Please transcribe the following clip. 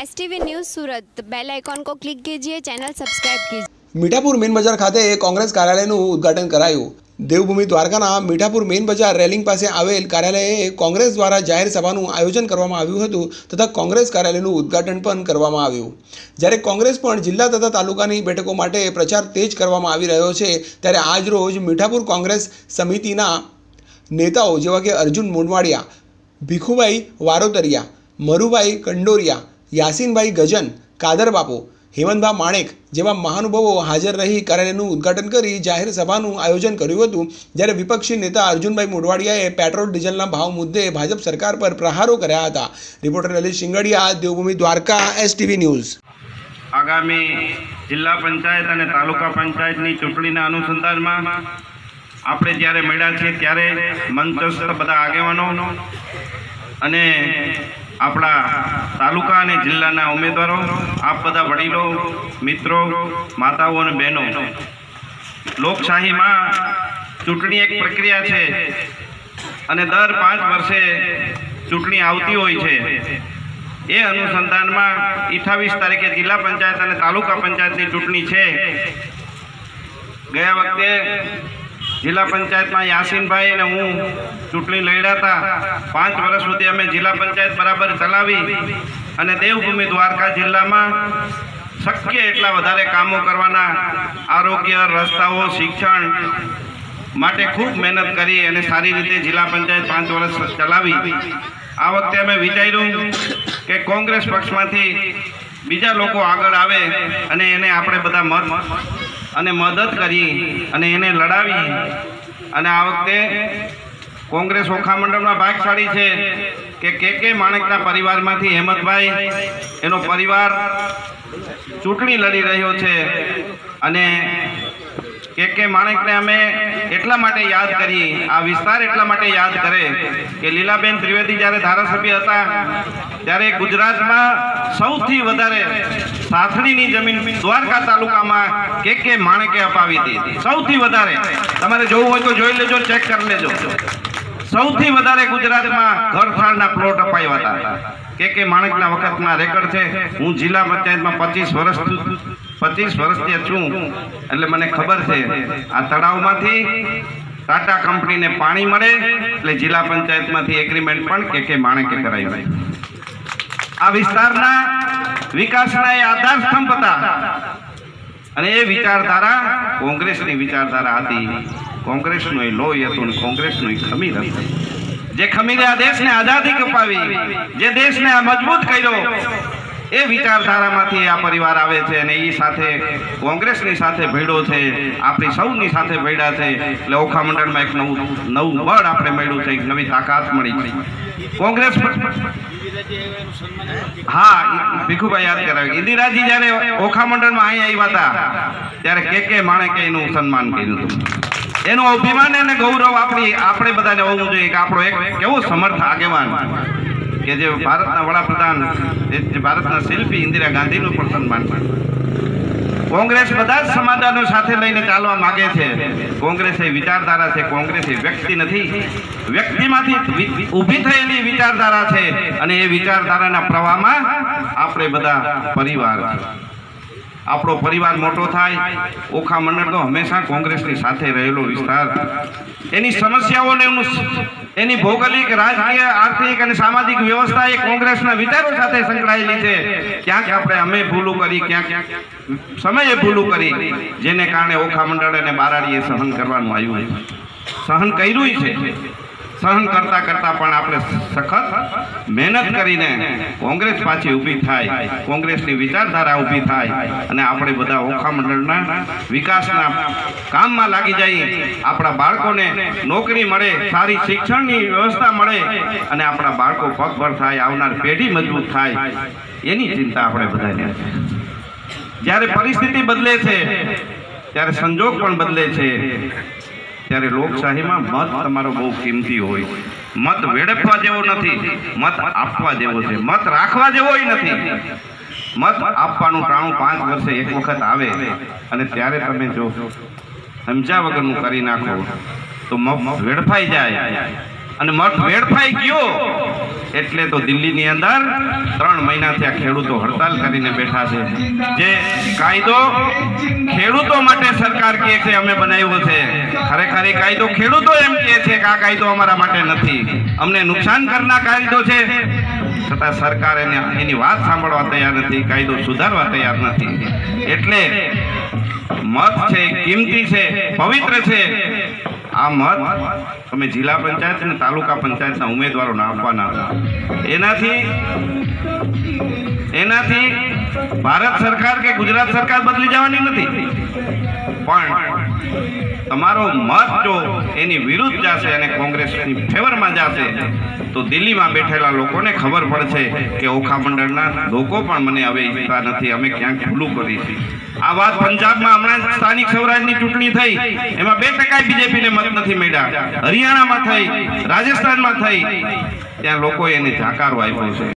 S T V news Surat bell icon को click कीजिए channel subscribe कीजिए Mithapur main બજાર ખાતે કોંગ્રેસ કાર્યાલયનું ઉદ્ઘાટન કરાયું દેવભૂમિ દ્વારકાના મીઠાપુર મેન બજાર રેલિંગ પાસે આવેલ કાર્યાલયે કોંગ્રેસ દ્વારા જાહેર સભાનું આયોજન કરવામાં આવ્યું હતું તથા કોંગ્રેસ કાર્યાલયનું ઉદ્ઘાટન પણ કરવામાં આવ્યું જ્યારે કોંગ્રેસ પણ જિલ્લા તથા તાલુકાની બેઠકો માટે પ્રચાર તેજ કરવામાં આવી રહ્યો છે ત્યારે આજ રોજ મીઠાપુર કોંગ્રેસ સમિતિના નેતાઓ જેવા કે અર્જુન મોંડવાડિયા ભીખુભાઈ વારોતરિયા મરુભાઈ કંડોરિયા યાસીનભાઈ ગજન, કાદર બાપુ, હેમંતભા માણેક જેવા મહાનુભાવો હાજર રહી કાર્યાલયનું ઉદ્ઘાટન કરી જાહેર સભાનું આયોજન કર્યું હતું. જ્યારે વિપક્ષી નેતા અર્જુનભાઈ મોઢવાડિયાએ પેટ્રોલ, ડીઝલના ભાવ મુદ્દે ભાજપ સરકાર પર પ્રહારો કર્યા હતા. Reporter Ali Shingadiya, Devbhumi Dwarka STV news આગામી જિલ્લા પંચાયત અને તાલુકા પંચાયતની ચૂંટણીના અનુસંધાનમાં આપણે જ્યારે મળ્યા છીએ ત્યારે મંચસ્થ બધા આગેવાનો અને આપણા તાલુકા અને જિલ્લાના ઉમેદવારો, આપ બધા વડીલો, મિત્રો, માતાઓ અને બહેનો, લોકશાહીમાં ચૂંટણી એક પ્રક્રિયા છે અને દર પાંચ વર્ષે ચૂંટણી આવતી હોય છે. એ અનુસંધાનમાં અઠ્ઠાવીસ તારીખે જિલ્લા પંચાયત અને તાલુકા પંચાયતની ચૂંટણી છે. ગયા વખતે જિલ્લા પંચાયતમાં યાસીનભાઈ અને હું ચૂંટણી લડ્યા હતા. પાંચ વર્ષ સુધી અમે જિલ્લા પંચાયત બરાબર ચલાવી અને દેવભૂમિ દ્વારકા જિલ્લામાં શક્ય એટલા વધારે કામો કરવાના આરોગ્ય, રસ્તાઓ, શિક્ષણ માટે ખૂબ મહેનત કરી અને સારી રીતે જિલ્લા પંચાયત પાંચ વર્ષ ચલાવી. આ વખતે અમે વિચાર્યું કે કોંગ્રેસ પક્ષમાંથી બીજા લોકો આગળ આવે અને એને આપણે બધા મત અને મદદ કરી અને એને લડાવી. અને આ વખતે કોંગ્રેસ ઓખા મંડળમાં ભાગશાળી છે કે કે કે માણેકના પરિવારમાંથી હેમંતભાઈ, એનો પરિવાર ચૂંટણી લડી રહ્યો છે. અને કે કે માણેકને અમે એટલા માટે યાદ કરી આ વિસ્તાર એટલા માટે યાદ કરે કે લીલાબેન ત્રિવેદી જ્યારે ધારાસભ્ય હતા, ત્યારે ગુજરાતમાં સૌથી વધારે સાથણીની જમીન દ્વારકા તાલુકામાં કે કે માણેકે અપાવી હતી. સૌથી વધારે. તમારે જોવું હોય તો જોઈ લેજો, ચેક કરી લેજો. સૌથી વધારે ગુજરાતમાં ઘરફાળના પ્લોટ અપાયા હતા. કે કે માણેકના વખતના રેકર્ડ છે. હું જિલ્લા પંચાયતમાં પચીસ વર્ષ પચીસ વર્ષથી છું. એટલે મને ખબર છે, આ તળાવમાંથી ટાટા કંપનીને પાણી મળે, એટલે જિલ્લા પંચાયતમાંથી એગ્રીમેન્ટ પણ કે કે માણેકે કરાવી આ વિસ્તારના વિકાસના એ આધાર સ્તંભ હતા. અને એ વિચારધારા કોંગ્રેસની વિચારધારા હતી. કોંગ્રેસનું એ લોહી હતું અને કોંગ્રેસનું એ ખમીર હતું. જે ખમીરે આ દેશને આઝાદી કપાવી, જે દેશને આ મજબૂત કર્યો એ વિચારધારામાંથી આ પરિવાર આવે છે અને એ સાથે કોંગ્રેસની સાથે ભેડો છે, આપણી સૌની સાથે ભેડા છે. એટલે ઓખા મંડળમાં એક નવું નવું બળ આપણે મળ્યું છે, એક નવી તાકાત મળી છે. કોંગ્રેસ હા ભીખુભાઈ યાદ કરાવે. ઇન્દિરાજી જ્યારે ઓખા મંડળમાં અહીંયા આવ્યા હતા, ત્યારે કે કે માણેકે એનું સન્માન કર્યું હતું. એનું અભિમાન અને ગૌરવ આપણી આપણે બધાને હોવું જોઈએ કે આપણો એક કેવો સમર્થ આગેવાન. કે જે ભારતના વડાપ્રધાન ભારતના શિલ્પી ઇન્દિરા ગાંધીનું પણ સન્માન કોંગ્રેસ બધા જ સમાધાનો સાથે લઈને ચાલવા માગે છે. કોંગ્રેસ એ વિચારધારા છે, કોંગ્રેસ એ વ્યક્તિ નથી. વ્યક્તિમાંથી ઊભી થયેલી વિચારધારા છે અને એ વિચારધારાના પ્રવાહમાં આપણે બધા પરિવાર છે આપણો પરિવાર મોટો થાય, ઓખા મંડળ તો હંમેશા કોંગ્રેસની સાથે રહેલો વિસ્તાર. એની સમસ્યાઓને એનું એની ભૌગોલિક, રાજકીય, આર્થિક અને સામાજિક વ્યવસ્થા એ કોંગ્રેસના વિચારો સાથે સંકળાયેલી છે. ક્યાંક આપણે અમે ભૂલું કરી, ક્યાંક સમયે ભૂલું કરી, જેને કારણે ઓખા મંડળ અને બારાડીએ સહન કરવાનું આવ્યું સહન કર્યું છે. સહન કરતા કરતા પણ આપણે સખત મહેનત કરીને કોંગ્રેસ પાછી ઊભી થાય, કોંગ્રેસની વિચારધારા ઊભી થાય અને આપણે બધા ઓખા મંડળના વિકાસના કામમાં લાગી જઈએ, આપણા બાળકોને નોકરી મળે, સારી શિક્ષણની વ્યવસ્થા મળે અને આપણા બાળકો પગભર થાય, આવનાર પેઢી મજબૂત થાય, એની ચિંતા આપણે બધાને જ્યારે પરિસ્થિતિ બદલે છે, ત્યારે સંજોગ પણ બદલે છે. ત્યારે લોકશાહીમાં મત તમારો બહુ કિંમતી હોય. મત વેડફવા જેવો નથી, મત આપવા જેવો છે. મત રાખવા જેવો નથી. મત આપવાનું પ્રાણું પાંચ વર્ષે એક વખત આવે અને ત્યારે તમે જો સમજ્યા વગરનું કરી નાખો, તો મત વેડફાઈ જાય. અને મત વેડફાઈ ગયો એટલે તો દિલ્હીની અંદર ત્રણ મહિનાથી આ ખેડૂતો હડતાલ કરીને બેઠા છે. જે કાયદો ખેડૂતો માટે સરકાર કહે છે, અમે બનાવ્યો છે. ખરેખર એ કાયદો ખેડૂતો એમ કહે છે કે આ કાયદો અમારા માટે નથી. અમને નુકસાન કરનાર કાયદો છે. છતાં સરકાર એને એની વાત સાંભળવા તૈયાર નથી, કાયદો સુધારવા તૈયાર નથી. એટલે મત છે, કિંમતી છે, પવિત્ર છે. આ મત તમે જિલ્લા પંચાયત અને તાલુકા પંચાયતના ઉમેદવારોને આપવાના એનાથી એનાથી ભારત સરકાર કે ગુજરાત સરકાર બદલી જવાની નથી? પણ તમારો મત જો એની વિરુદ્ધ જશે અને કોંગ્રેસની ફેવરમાં જશે, તો દિલ્હીમાં બેઠેલા લોકોને ખબર પડશે કે ઓખા મંડળના લોકો પણ મને હવે ઈચ્છતા નથી. અમે ક્યાંક ભૂલું કરીશું. આ વાત પંજાબમાં હમણાં સ્થાનિક સ્વરાજની ચૂંટણી થઈ. એમાં બે ટકા બીજેપીને મત નથી મળ્યા. હરિયાણામાં થઈ, રાજસ્થાનમાં થઈ. ત્યાં લોકોએ એને જાકારો આપ્યો છે.